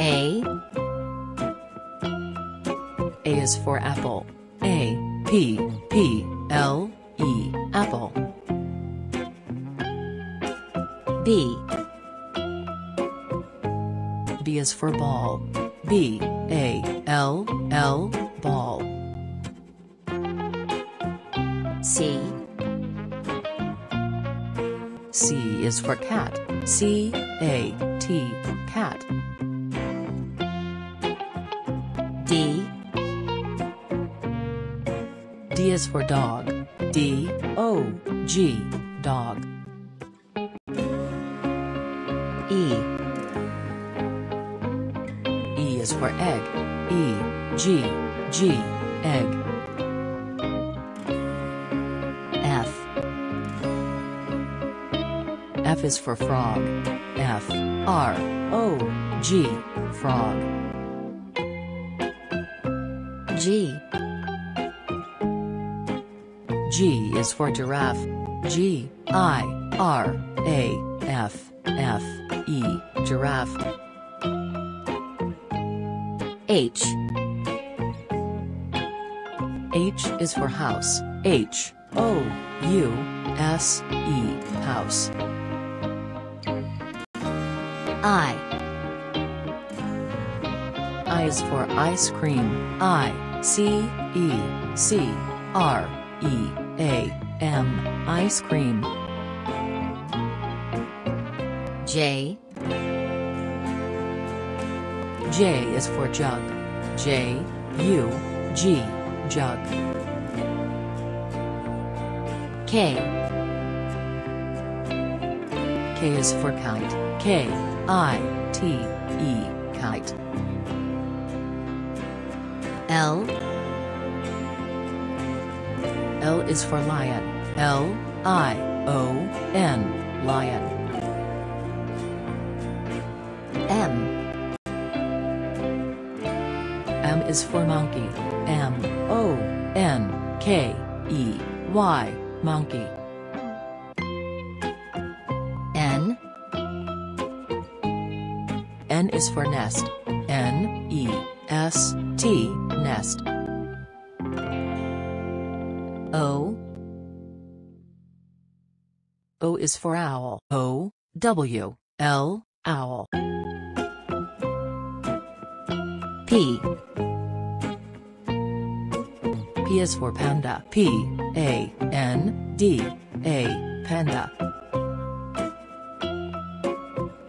A. A is for apple. A, P, P, L, E, apple. B. B is for ball. B, A, L, L, ball. C. C is for cat. C, A, T, cat. D. D is for dog. D, O, G, dog. E. E is for egg. E, G, G, egg. F. F is for frog. F, R, O, G, frog. G. G is for giraffe. G, I, R, A, F, F, E, giraffe. H. H is for house. H, O, U, S, E, house. I. I is for ice cream. I, C, E, C, R, E, A, M, ice cream. J. J is for jug. J, U, G, jug. K. K is for kite. K, I, T, E, kite. L. L is for lion. L, I, O, N, lion. M. M is for monkey. M, O, N, K, E, Y, monkey. N. N is for nest. N, E, S, T, nest. O. O is for owl. O, W, L, owl. P. P is for panda. P, A, N, D, A, panda.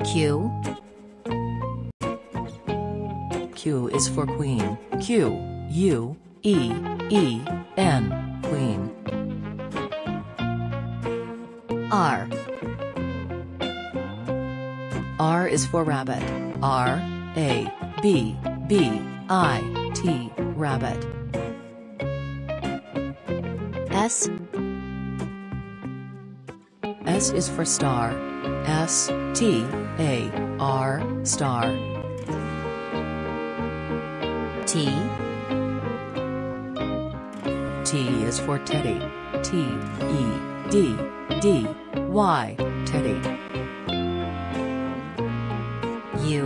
Q. Q is for queen. Q, U, E, E, N, queen. R. R is for rabbit. R, A, B, B, I, T, rabbit. S. S is for star. S, T, A, R, star. T. T is for teddy. T, E, D, D, Y, teddy. U.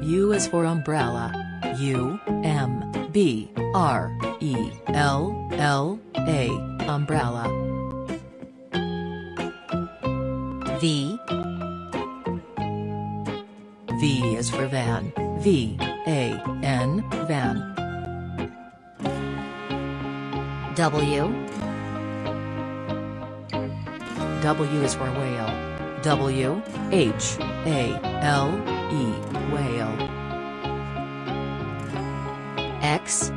U is for umbrella. U, M, B, R, E, L, L, A, umbrella. V. V is for van. V, A, N, van. W. W is for whale. W, H, A, L, E, whale. X.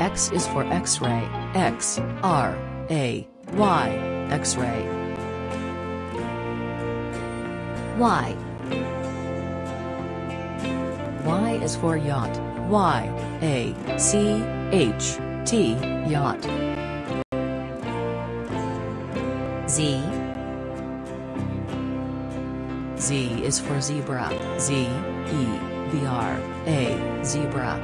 X is for X-ray. X, R, A, Y, X-ray. Y. Y is for yacht. Y, A, C, H, T, yacht. Z. Z is for zebra. Z, E, B, R, A, zebra.